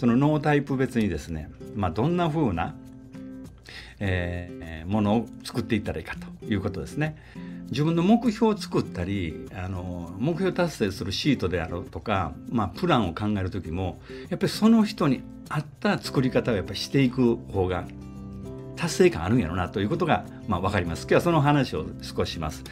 そのノータイプ別にですね、まあ、どんな風な、えー、ものを作っていったらいいかということですね。自分の目標を作ったりあの目標達成するシートであるとか、まあ、プランを考える時もやっぱりその人に合った作り方をやっぱりしていく方が達成感あるんやろなということが、まあ、分かります。今日はその話を少しします。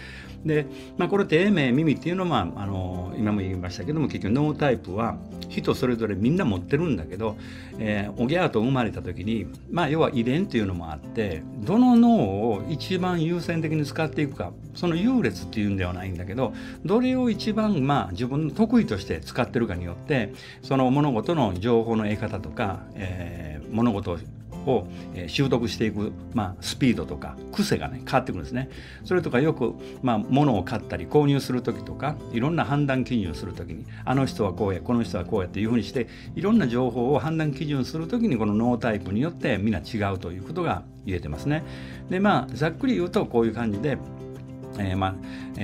で、まあ、これ低迷耳っていうのは、あの今も言いましたけども結局脳タイプは人それぞれみんな持ってるんだけど、えー、おぎゃーと生まれた時に、まあ、要は遺伝っていうのもあってどの脳を一番優先的に使っていくかその優劣っていうんではないんだけどどれを一番、まあ、自分の得意として使ってるかによってその物事の情報の得方とか、えー、物事をを習得していく、まあ、スピードとか癖がね変わってくるんですね。それとかよく、まあ、物を買ったり購入する時とかいろんな判断基準をする時にあの人はこうやこの人はこうやっていうふうにしていろんな情報を判断基準する時にこのノータイプによってみんな違うということが言えてますね。でまあざっくり言うとこういう感じでえー、まあ、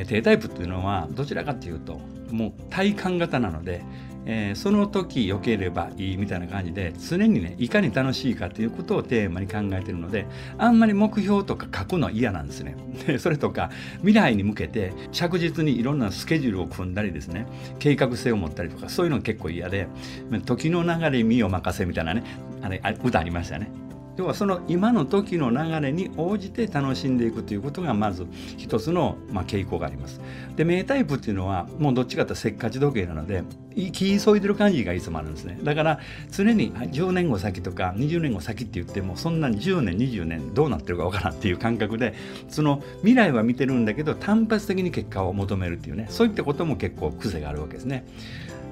低タイプっていうのはどちらかっていうともう体感型なので、えー、その時良ければいいみたいな感じで常にねいかに楽しいかということをテーマに考えてるのであんまり目標とか書くのは嫌なんですね。でそれとか未来に向けて着実にいろんなスケジュールを組んだりですね計画性を持ったりとかそういうの結構嫌で時の流れ身を任せみたいなねあれ歌ありましたね。要はその今の時の流れに応じて楽しんでいくということがまず一つの、まあ、傾向があります。で名タイプっていうのはもうどっちかというとせっかち時計なので気急いでる感じがいつもあるんですね。だから常に10年後先とか20年後先って言ってもそんなに10年20年どうなってるかわからんっていう感覚でその未来は見てるんだけど単発的に結果を求めるっていうねそういったことも結構癖があるわけですね。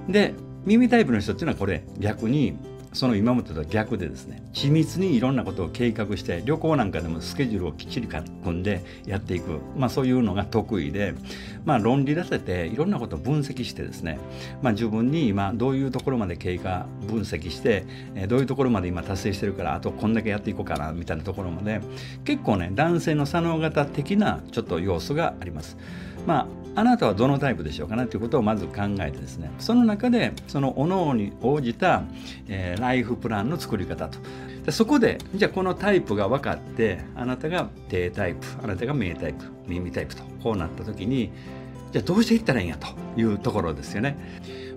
で耳タイプの人っていうのはこれ逆にその今までと逆でですね緻密にいろんなことを計画して旅行なんかでもスケジュールをきっちり組んでやっていく、まあ、そういうのが得意で、まあ、論理立てていろんなことを分析してですね、まあ、自分に今どういうところまで経過分析してどういうところまで今達成してるからあとこんだけやっていこうかなみたいなところまで結構ね男性の左脳型的なちょっと要素があります。まああなたはどのタイプでしょうかなということをまず考えてですねその中でそのおのに応じた、えー、ライフプランの作り方とでそこでじゃあこのタイプが分かってあなたが低タイプあなたが名タイプ耳タイプとこうなった時にじゃあどうしていったらいいんやというところですよね。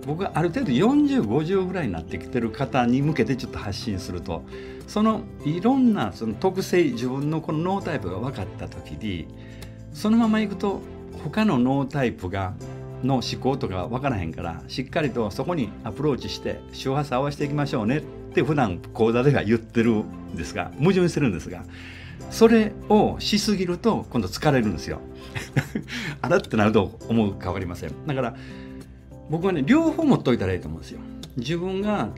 僕はある程度4050ぐらいになってきてる方に向けてちょっと発信するとそのいろんなその特性自分のこのノータイプが分かった時にそのままいくと他の脳タイプがの思考とか分からへんからしっかりとそこにアプローチして周波数合わせていきましょうねって普段講座では言ってるんですが矛盾してるんですがそれをしすぎると今度疲れるんですよ。あらってなると思うか分かりません。だから僕はね両方持っといたらいいと思うんですよ。自分が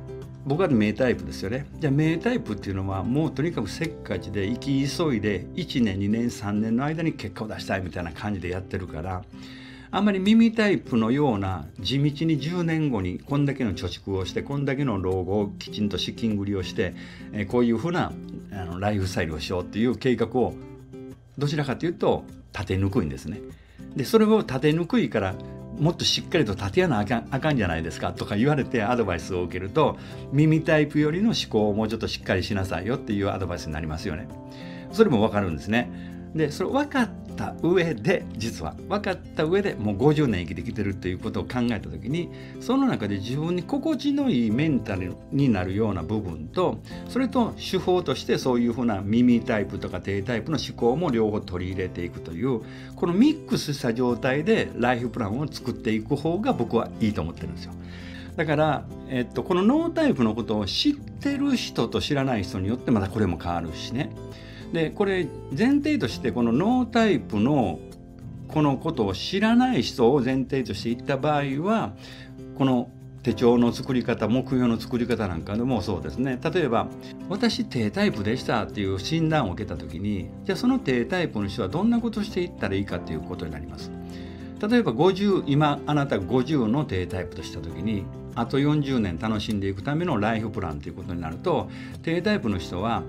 僕は名タイプですよねじゃあ名タイプっていうのはもうとにかくせっかちで生き急いで1年2年3年の間に結果を出したいみたいな感じでやってるからあんまり耳タイプのような地道に10年後にこんだけの貯蓄をしてこんだけの老後をきちんと資金繰りをして、えこういうふうなあのライフスタイルをしようっていう計画をどちらかというと立てにくいんですね。でそれを立てにくいからもっとしっかりと立てやなあかんあかんじゃないですかとか言われてアドバイスを受けると耳タイプよりの思考をもうちょっとしっかりしなさいよっていうアドバイスになりますよね。それもわかるんですね。でそれ分かった上で実は分かった上でもう50年生きてきてるっていうことを考えた時にその中で自分に心地のいいメンタルになるような部分とそれと手法としてそういうふうな耳タイプとか低タイプの思考も両方取り入れていくというこのミックスした状態でライフプランを作っていく方が僕はいいと思ってるんですよ。だから、えっと、このノータイプのことを知ってる人と知らない人によってまたこれも変わるしね。でこれ前提としてこのノータイプのこのことを知らない人を前提としていった場合はこの手帳の作り方目標の作り方なんかでもそうですね。例えば私低タイプでしたっていう診断を受けた時にじゃあその低タイプの人はどんなことしていったらいいかっていうことになります。例えば50今あなた50の低タイプとした時にあと40年楽しんでいくためのライフプランということになると低タイプの人は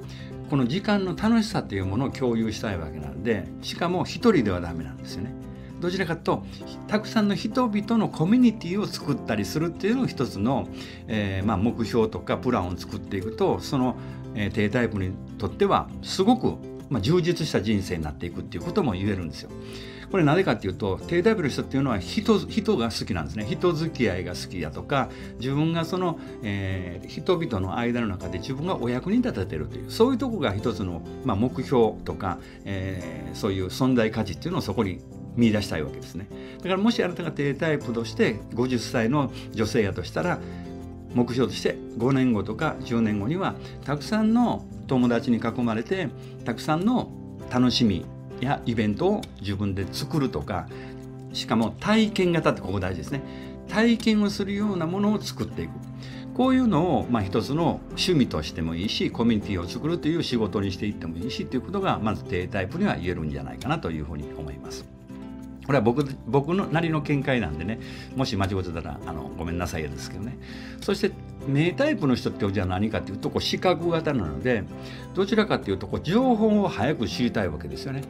この時間の楽しさというものを共有したいわけなんでしかも一人ではダメなんですよね。どちらかとたくさんの人々のコミュニティを作ったりするっていうのを一つの、えー、まあ、目標とかプランを作っていくとその、えー、低タイプにとってはすごく、まあ、充実した人生になっていくっていうことも言えるんですよ。これなぜかっていうと低タイプの人っていうのは人人が好きなんですね。人付き合いが好きだとか自分がその、えー、人々の間の中で自分がお役に立ててるというそういうとこが一つの、まあ、目標とか、えー、そういう存在価値っていうのをそこに見出したいわけですね。だからもしあなたが低タイプとして50歳の女性やとしたら目標として5年後とか10年後にはたくさんの友達に囲まれてたくさんの楽しみやイベントを自分で作るとかしかも体験型ってここ大事ですね体験をするようなものを作っていくこういうのを、まあ、一つの趣味としてもいいしコミュニティを作るという仕事にしていってもいいしということがまず低タイプには言えるんじゃないかなというふうに思います。これは僕僕のなりの見解なんでねもし間違ってたらあのごめんなさいですけどねそして名タイプの人ってじゃあ何かっていうとこう視覚型なのでどちらかっていうとこう情報を早く知りたいわけですよね。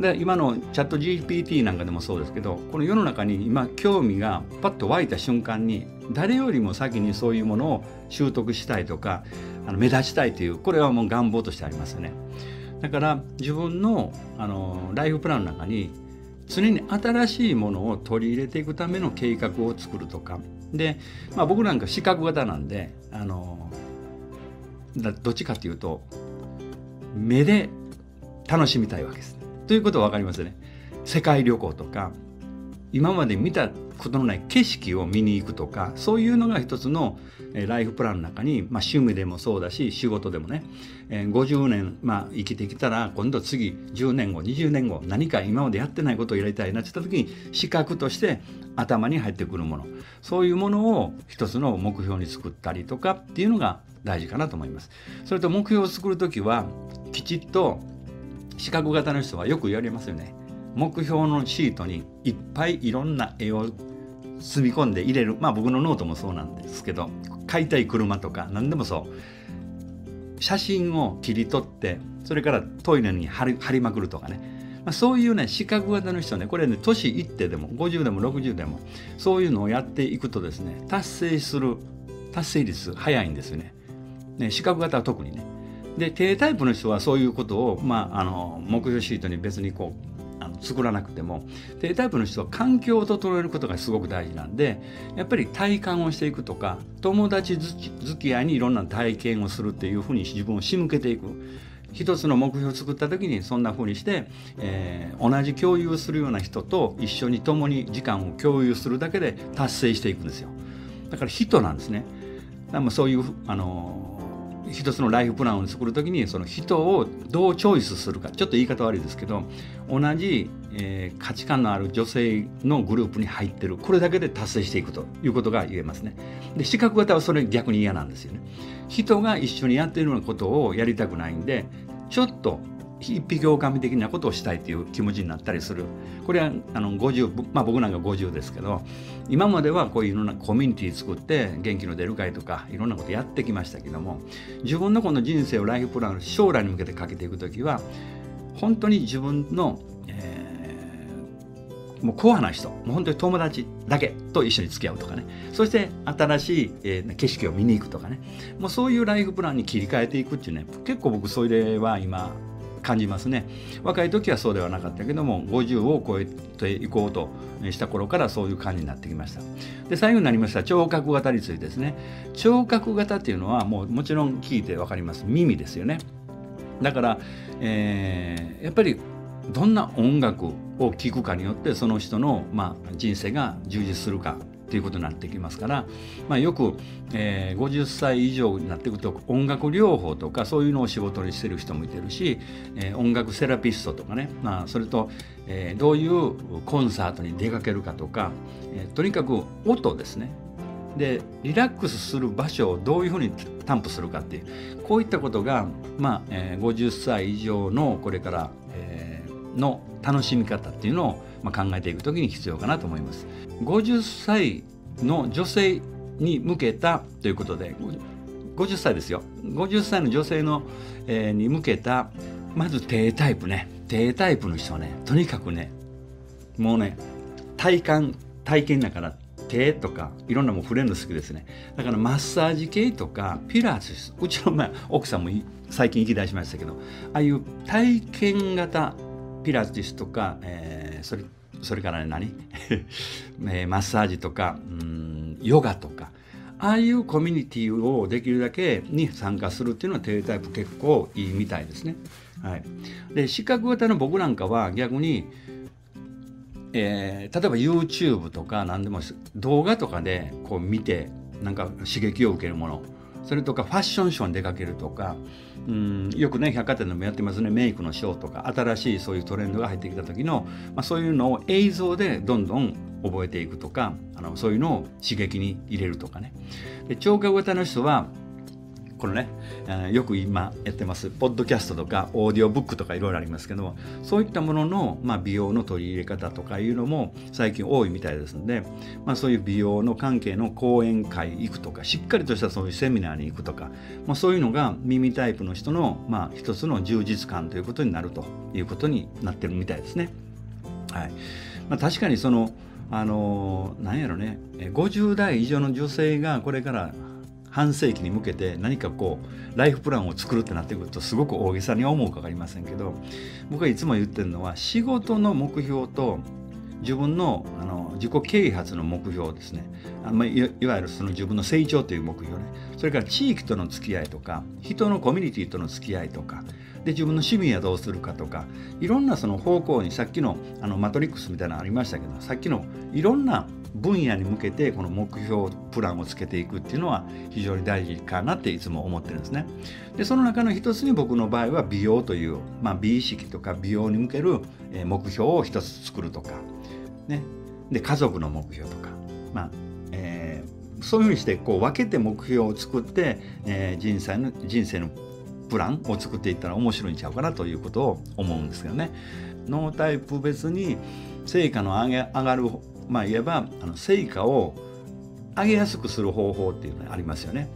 で今のチャット GPT なんかでもそうですけどこの世の中に今興味がパッと湧いた瞬間に誰よりも先にそういうものを習得したいとかあの目立ちたいというこれはもう願望としてありますよね。だから自分のあのライフプランの中に常に新しいものを取り入れていくための計画を作るとかで、まあ、僕なんか視覚型なんであのどっちかっていうと目で楽しみたいわけです。ということは分かりますね。世界旅行とか今まで見たことのない景色を見に行くとかそういうのが一つのライフプランの中に、まあ、趣味でもそうだし仕事でもね、50年、まあ、生きてきたら今度次10年後20年後何か今までやってないことをやりたいなって言った時に視覚として頭に入ってくるものそういうものを一つの目標に作ったりとかっていうのが大事かなと思います。それと目標を作る時はきちっと視覚型の人はよく言われますよね。目標のシートにいっぱいいろんな絵を積み込んで入れる。まあ僕のノートもそうなんですけど買いたい車とか何でもそう。写真を切り取ってそれからトイレに貼り貼りまくるとかね、まあ、そういうね視覚型の人ねこれね年いってでも50でも60でもそういうのをやっていくとですね達成する達成率早いんですよね。ね視覚型は特にね。で低タイプの人はそういうことを、まあ、あの目標シートに別にこうあの作らなくても低タイプの人は環境を整えることがすごく大事なんでやっぱり体感をしていくとか友達付き合いにいろんな体験をするっていうふうに自分を仕向けていく。一つの目標を作った時にそんな風にして、えー、同じ共有するような人と一緒に共に時間を共有するだけで達成していくんですよだから人なんですねだからそういうあの一つのライフプランを作る時にその人をどうチョイスするかちょっと言い方悪いですけど同じ、えー、価値観のある女性のグループに入ってるこれだけで達成していくということが言えますね。で視覚型はそれ逆に嫌なんですよね。人が一緒にやっているようなことをやりたくないんでちょっと一匹狼的なことをしたいという気持ちになったりする。これはあの50、まあ、僕なんか50ですけど今まではこういういろんなコミュニティ作って元気の出る会とかいろんなことやってきましたけども自分のこの人生をライフプラン将来に向けてかけていく時は本当に自分の、えー、もうコアな人もう本当に友達だけと一緒に付き合うとかね。そして新しい、えー、景色を見に行くとかね。もうそういうライフプランに切り替えていくっていうね結構僕それは今感じますね。若い時はそうではなかったけども50を超えていこうとした頃からそういう感じになってきました。で最後になりました聴覚型についてですね。聴覚型っていうのはもうもちろん聞いて分かります。耳ですよね。だから、えー、やっぱりどんな音楽を聴くかによってその人の、まあ、人生が充実するか。っていうことになってきますから、まあ、よく、えー、50歳以上になっていくと音楽療法とかそういうのを仕事にしてる人もいてるし、えー、音楽セラピストとかね、まあ、それと、えー、どういうコンサートに出かけるかとか、えー、とにかく音ですねでリラックスする場所をどういうふうに担保するかっていうこういったことが、まあえー、50歳以上のこれから、えー、の楽しみ方っていうのを、まあ、考えていく時に必要かなと思います。50歳の女性に向けたということで。50歳ですよ。50歳の女性の、えー、に向けたまず低タイプね。低タイプの人はねとにかくねもうね体感体験だから手とかいろんなもん触れるの好きですね。だからマッサージ系とかピラティス。うちの、まあ、奥さんも最近行き出しましたけどああいう体験型ピラティスとか、えー、それそれからね何、え、マッサージとかうんヨガとかああいうコミュニティをできるだけに参加するっていうのはテレタイプ結構いいみたいですね。はい、で視覚型の僕なんかは逆にえー、例えば YouTube とか何でも動画とかでこう見てなんか刺激を受けるもの。それとかファッションショーに出かけるとかうんよくね百貨店でもやってますね。メイクのショーとか新しいそういうトレンドが入ってきた時の、まあ、そういうのを映像でどんどん覚えていくとかあのそういうのを刺激に入れるとかね。で聴覚型の人はこのね、よく今やってますポッドキャストとかオーディオブックとかいろいろありますけどもそういったものの、まあ、美容の取り入れ方とかいうのも最近多いみたいですので、まあ、そういう美容の関係の講演会行くとかしっかりとしたそういうセミナーに行くとか、まあ、そういうのが耳タイプの人の、まあ、一つの充実感ということになるということになってるみたいですね。はいまあ、確かにそのあのなんやろね50代以上の女性がこれから半世紀に向けて何かこうライフプランを作るってなってくるとすごく大げさに思うか分かりませんけど僕はいつも言ってるのは仕事の目標と自分のあの自己啓発の目標ですねあまあ、いわゆるその自分の成長という目標ねそれから地域との付き合いとか人のコミュニティとの付き合いとかで自分の趣味はどうするかとかいろんなその方向にさっきのあのマトリックスみたいなのありましたけどさっきのいろんな分野に向けてこの目標プランをつけていくっていうのは非常に大事かなっていつも思ってるんですね。でその中の一つに僕の場合は美容という、まあ、美意識とか美容に向ける目標を一つ作るとか、ね、で家族の目標とか、まあえー、そういうふうにしてこう分けて目標を作って、えー、人生の人生のプランを作っていったら面白いんちゃうかなということを思うんですけどね。ノータイプ別に成果の上げ上がるまあ言えばあの成果を上げやすくする方法っていうのがありますよね、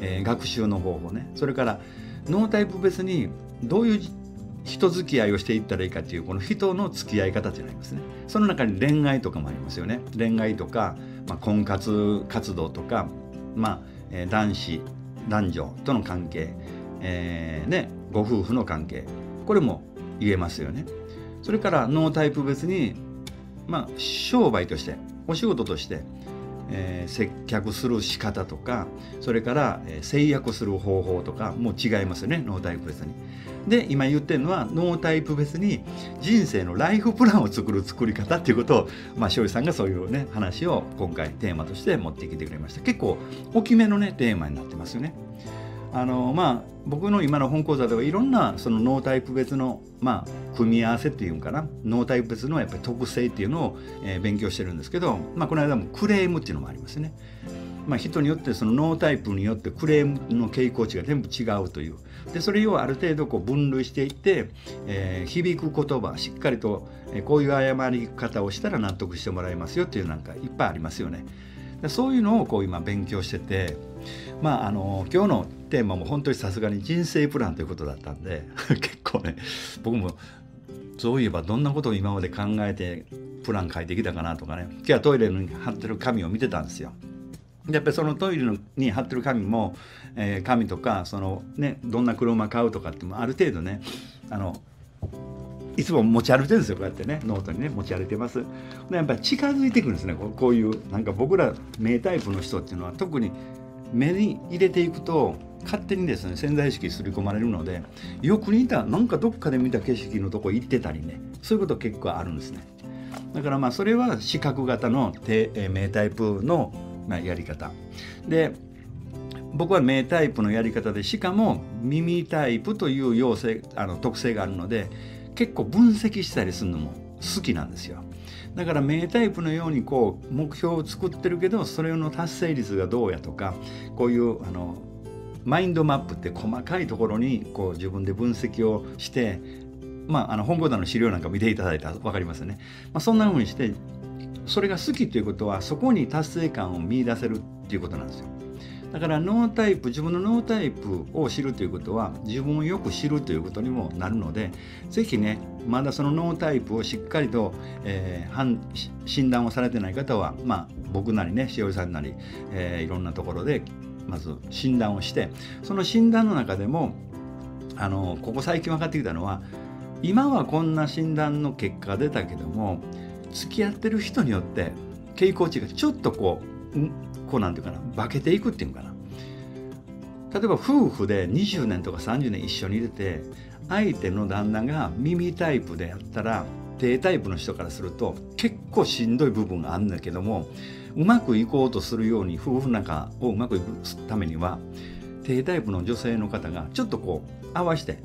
えー、学習の方法ね。それからノータイプ別にどういう人付き合いをしていったらいいかっていうこの人の付き合い方っていうのがありますね。その中に恋愛とかもありますよね。恋愛とか、まあ、婚活活動とか、まあえー、男子男女との関係、えー、ね、ご夫婦の関係これも言えますよね。それからノータイプ別にまあ、商売としてお仕事として、えー、接客する仕方とかそれから、えー、制約する方法とかも違いますよねノータイプ別に。で今言ってるのはノータイプ別に人生のライフプランを作る作り方っていうことを、まあ、勝利さんがそういうね話を今回テーマとして持ってきてくれました結構大きめのねテーマになってますよね。あのまあ僕の今の本講座ではいろんなそのノータイプ別の、まあ、組み合わせっていうんかなノータイプ別のやっぱり特性っていうのを、えー、勉強してるんですけど、まあ、この間もクレームっていうのもありますね。まあ、人によってそのノータイプによってクレームの傾向値が全部違うというでそれをある程度こう分類していって、えー、響く言葉しっかりと、こういう謝り方をしたら納得してもらえますよっていうなんかいっぱいありますよね。そういうのをこう今勉強しててまああの今日のテーマも本当にさすがに人生プランということだったんで 結構ね僕もそういえばどんなことを今まで考えてプラン書いてきたかなとかね今日はトイレに貼ってる紙を見てたんですよ。やっぱりそのトイレに貼ってる紙も、えー、紙とかその、ね、どんな車買うとかってもある程度ねあのいつも持ち歩いてるんですよこうやってね。ノートにね持ち歩いてます。でやっぱり近づいてくるんですね。こういうなんか僕ら名タイプの人っていうのは特に目に入れていくと勝手にですね潜在意識に刷り込まれるのでよく似たなんかどっかで見た景色のとこ行ってたりねそういうこと結構あるんですね。だからまあそれは視覚型の名タイプのまやり方。で僕は名タイプのやり方でしかも耳タイプという要請あの特性があるので結構分析したりするのも好きなんですよだから名タイプのようにこう目標を作ってるけどそれの達成率がどうやとかこういうあのマインドマップって細かいところにこう自分で分析をしてまあ、あの本講座の資料なんか見ていただいたら分かりますよね。まあ、そんな風にしてそれが好きということはそこに達成感を見いだせるっていうことなんですよ。だからノータイプ自分のノータイプを知るということは自分をよく知るということにもなるので是非ねまだそのノータイプをしっかりと、えー、診断をされてない方はまあ僕なりねしおりさんなり、えー、いろんなところでまず診断をしてその診断の中でもあのここ最近分かってきたのは今はこんな診断の結果が出たけども付き合ってる人によって傾向値がちょっとこうこうなんていうかな化けていくっていうかな例えば夫婦で20年とか30年一緒にいて相手の旦那が耳タイプでやったら低タイプの人からすると結構しんどい部分があるんだけどもうまくいこうとするように夫婦仲をうまくいくためには低タイプの女性の方がちょっとこう合わして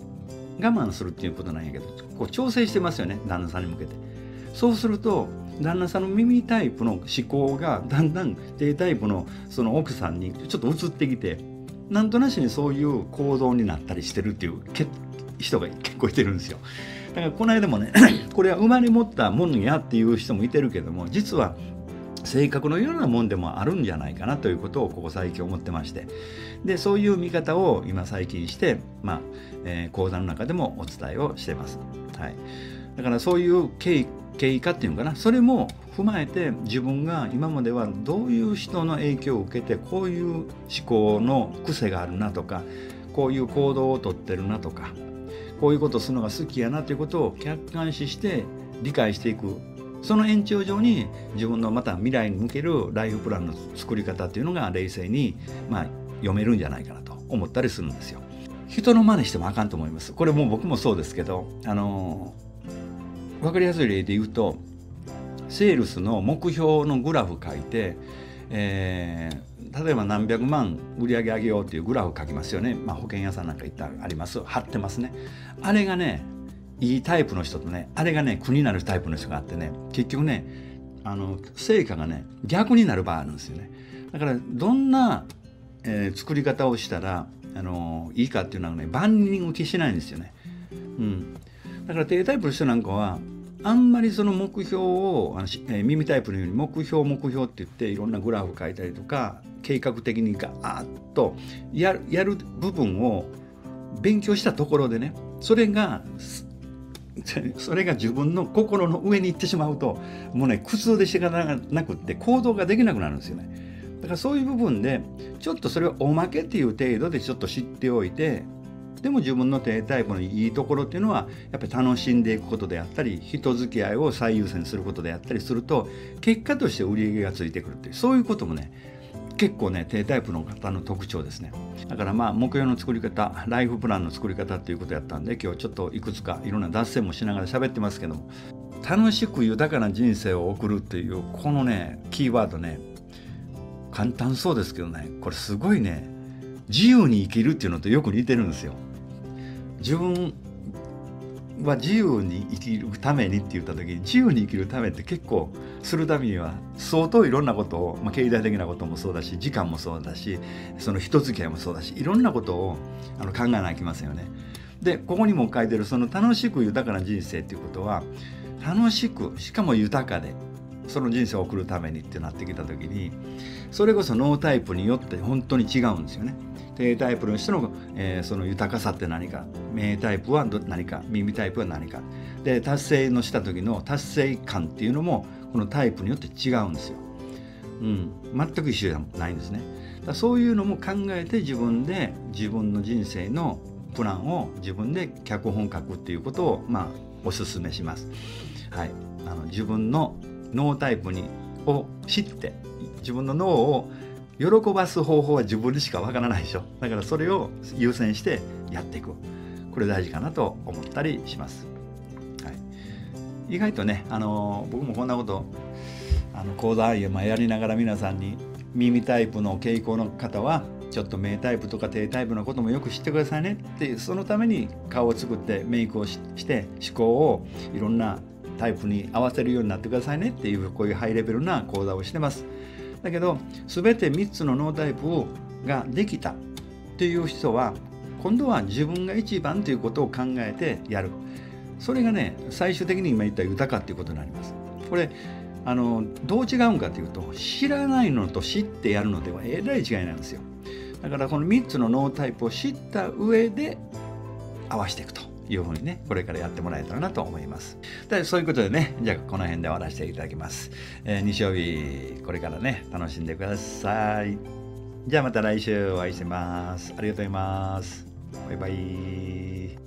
我慢するっていうことなんやけどこう調整してますよね旦那さんに向けて。そうすると旦那さんの耳タイプの思考がだんだん低タイプのその奥さんにちょっと移ってきてなんとなしにそういう行動になったりしてるっていう人が結構いてるんですよ。だからこの間もね これは生まれ持ったものやっていう人もいてるけども実は性格のようなもんでもあるんじゃないかなということをここ最近思ってましてでそういう見方を今最近して、まあえー、講座の中でもお伝えをしてます。はい、だからそういう経経過っていうのかな？それも踏まえて自分が今まではどういう人の影響を受けてこういう思考の癖があるなとかこういう行動をとってるなとかこういうことするのが好きやなということを客観視して理解していくその延長上に自分のまた未来に向けるライフプランの作り方っていうのが冷静に、まあ、読めるんじゃないかなと思ったりするんですよ。人の真似してもあかんと思います。これも僕もそうですけど、あの分かりやすい例で言うとセールスの目標のグラフ書いて、えー、例えば何百万売り上げ上げようっていうグラフ書きますよね、まあ、保険屋さんなんか行ったらあります。貼ってますね。あれがねいいタイプの人とねあれがね苦になるタイプの人があってね結局ねあの成果がね逆になる場合あるんですよね。だからどんな、えー、作り方をしたらあのいいかっていうのはね万人受けしないんですよね、うん、だから低タイプの人なんかはあんまりその目標をあの、えー、耳タイプのように目標目標って言っていろんなグラフ書いたりとか計画的にガーッとやるやる部分を勉強したところでねそれが それが自分の心の上に行ってしまうともうね苦痛でしかなくって行動ができなくなるんですよね。だからそういう部分でちょっとそれをおまけっていう程度でちょっと知っておいてでも自分の低タイプのいいところっていうのはやっぱり楽しんでいくことであったり人付き合いを最優先することであったりすると結果として売り上げがついてくるっていうそういうこともね結構ね低タイプの方の特徴ですね。だからまあ目標の作り方ライフプランの作り方っていうことやったんで今日ちょっといくつかいろんな脱線もしながら喋ってますけども楽しく豊かな人生を送るっていうこのねキーワードね簡単そうですけどねこれすごいね自由に生きるっていうのとよく似てるんですよ。自分は自由に生きるためにって言った時に自由に生きるためって結構するためには相当いろんなことを、まあ、経済的なこともそうだし時間もそうだしその人付き合いもそうだしいろんなことをあの考えなきゃいけませんよね。でここにも書いてるその楽しく豊かな人生っていうことは楽しくしかも豊かでその人生を送るためにってなってきた時にそれこそノータイプによって本当に違うんですよね。低タイプの人の,、えー、その豊かさって何か名タイプは何か耳タイプは何かで達成のした時の達成感っていうのもこのタイプによって違うんですよ。うん、全く一緒じゃないんですね。だそういうのも考えて自分で自分の人生のプランを自分で脚本書くっていうことをまあおすすめします。はい、あの自分の脳タイプにを知って自分の脳を喜ばす方法は自分にしかわからないでしょ。だからそれを優先してやっていく。これ大事かなと思ったりします、はい、意外とねあの僕もこんなことあの講座やりながら皆さんに耳タイプの傾向の方はちょっと名タイプとか低タイプのこともよく知ってくださいねっていうそのために顔を作ってメイクをして思考をいろんなタイプに合わせるようになってくださいねっていうこういうハイレベルな講座をしてます。だけど全て3つの脳タイプをができたっていう人は今度は自分が一番ということを考えてやる。それがね最終的に今言った豊かっていうことになります。これあのどう違うんかというと知らないのと知ってやるのではえらい違いなんですよ。だからこの3つの脳タイプを知った上で合わせていくと。いうふうにねこれからやってもらえたらなと思います。でそういうことでねじゃあこの辺で終わらせていただきます、えー、日曜日これからね楽しんでください。じゃあまた来週お会いします。ありがとうございます。バイバイ。